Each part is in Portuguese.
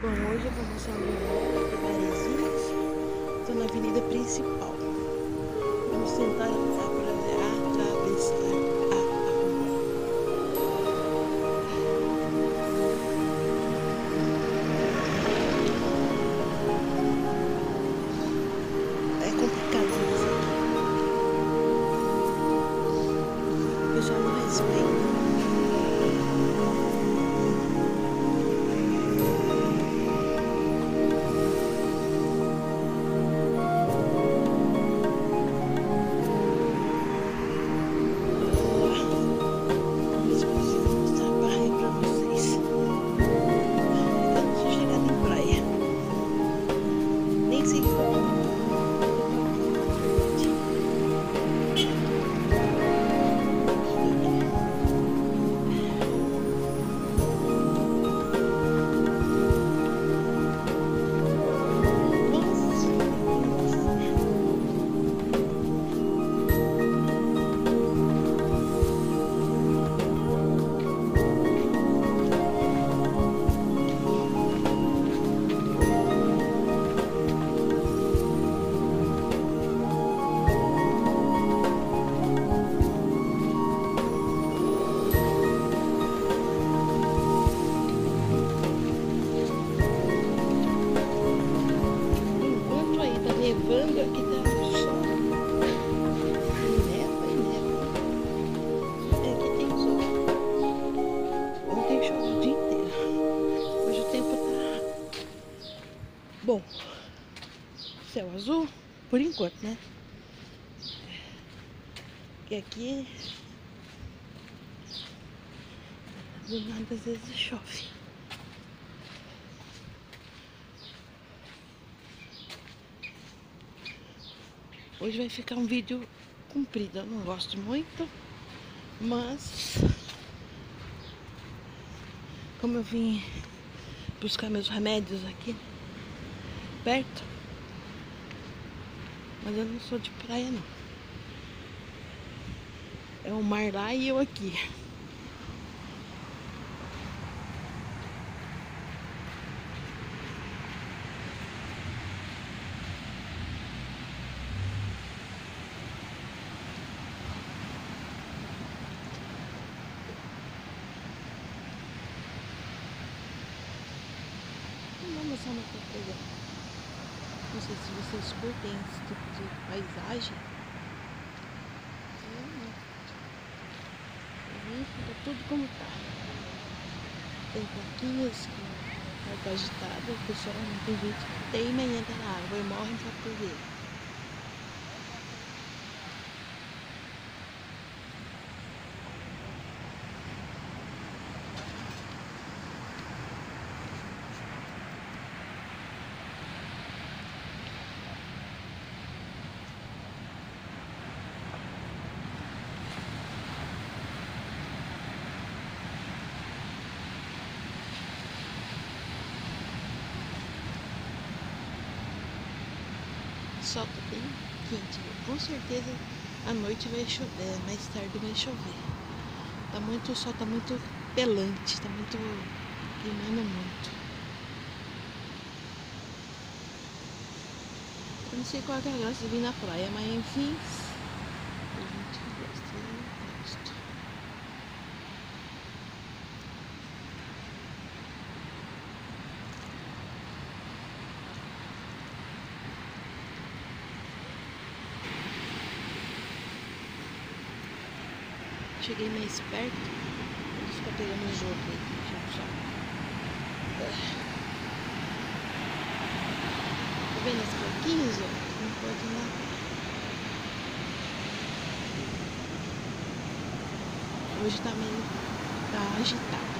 Bom, hoje eu vou mostrar o meu Varezinhos. Estou na avenida principal. Vamos tentar atravessar a rua. É complicado isso aqui. O pessoal não respeita. Bom. Céu azul, por enquanto, né? E aqui do nada às vezes chove. Hoje vai ficar um vídeo comprido, eu não gosto muito, mas como eu vim buscar meus remédios aqui perto, mas eu não sou de praia não. É o mar lá e eu aqui. Vou mostrar uma coisa. Não sei se vocês curtem esse tipo de paisagem. Pra mim fica tudo como tá. Tem plaquinhas com água agitada, o pessoal não tem gente que teima e entra na água e morre em capoeira. O sol tá bem quente. Com certeza à noite vai chover, mais tarde vai chover. Tá muito, o sol tá muito pelante, tá muito queimando muito. Eu não sei qual é a graça de vir na praia, mas enfim. A gente gosta, eu gosto. Cheguei mais perto, vou ficar pegando o jogo aí, gente, só. Tá vendo as plaquinhas, ó? Não pode nadar. Hoje tá meio, tá agitado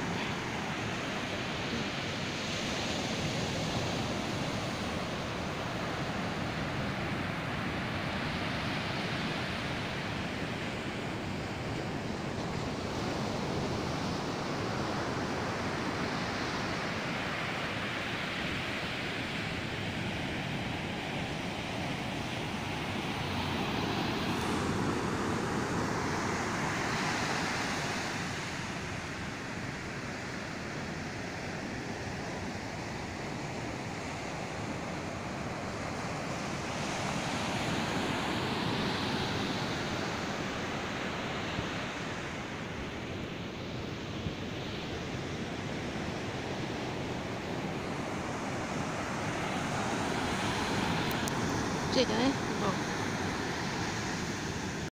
o mar. Chega, né? Bom.